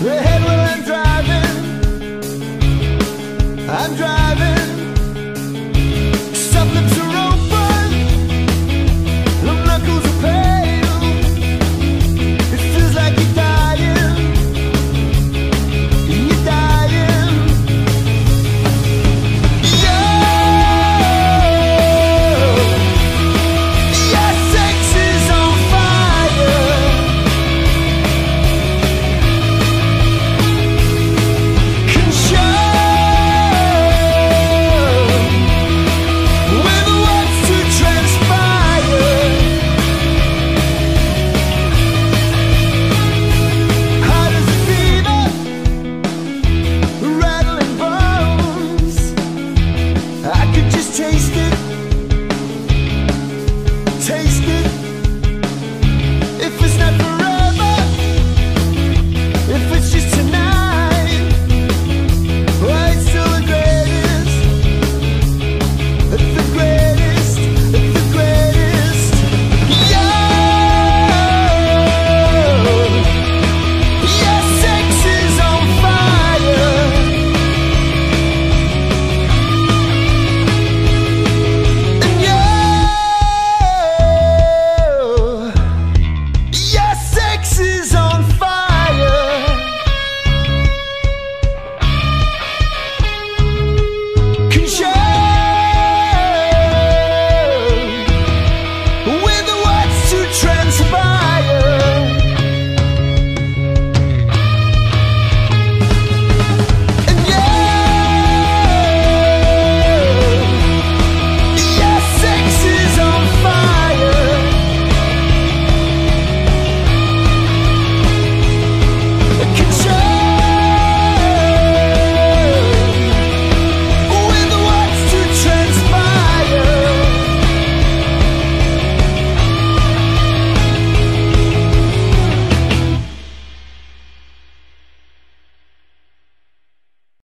Hey!